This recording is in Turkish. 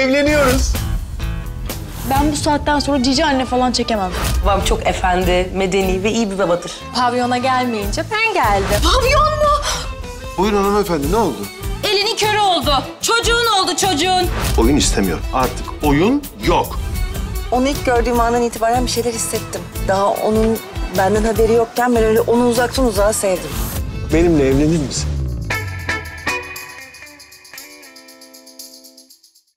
Evleniyoruz. Ben bu saatten sonra cici anne falan çekemem. Babam çok efendi, medeni ve iyi bir babadır. Pavyona gelmeyince ben geldim. Pavyon mu? Buyurun hanımefendi ne oldu? Elini kör oldu. Çocuğun oldu çocuğun. Oyun istemiyorum. Artık oyun yok. Onu ilk gördüğüm andan itibaren bir şeyler hissettim. Daha onun benden haberi yokken ben öyle onu uzaktan uzağa sevdim. Benimle evlenir misin?